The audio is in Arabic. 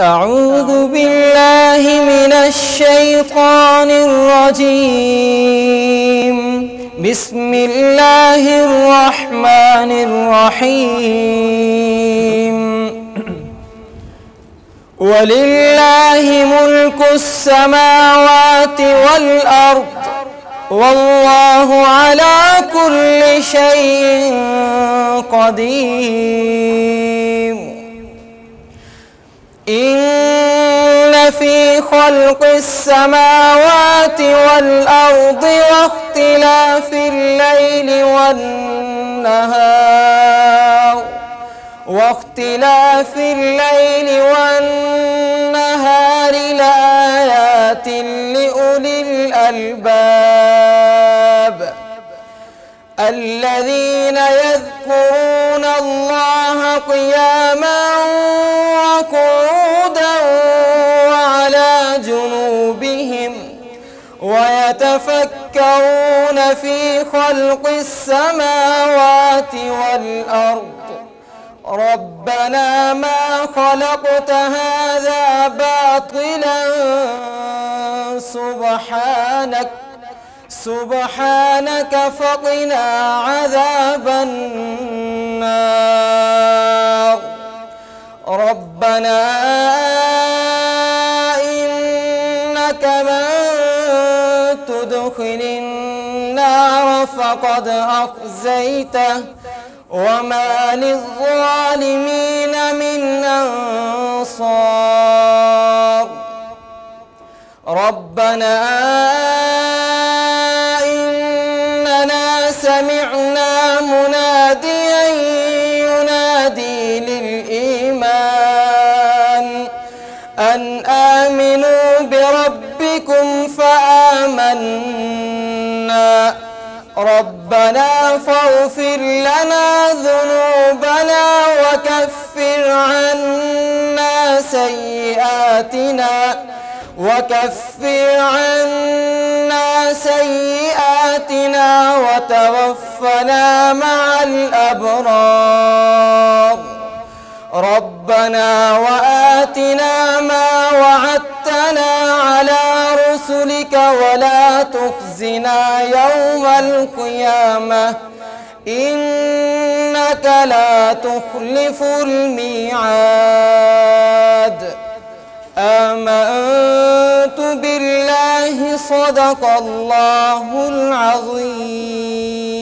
أعوذ بالله من الشيطان الرجيم. بسم الله الرحمن الرحيم. ولله ملك السماوات والأرض. والله على كل شيء قدير. خلق السماوات والأرض واختلاف الليل والنهار. واختلاف الليل والنهار لآيات لأولي الألباب. الذين يذكرون الله قياما وقعودا ويتفكرون في خلق السماوات والأرض. ربنا ما خلقت هذا باطلا. سبحانك سبحانك فقنا عذاب النار. ربنا إنك من تدخل النار فقد أخزيته وما للظالمين من أنصار. ربنا إننا سمعنا مناديا ينادي للإيمان أن آمنوا فآمنا ربنا فاغفر لنا ذنوبنا وكفر عنا سيئاتنا وكفر عنا سيئاتنا وتوفنا مع الأبرار ربنا وآتنا رسلك ولا تخزنا يوم القيامة. إنك لا تخلف الميعاد. آمنت بالله صدق الله العظيم.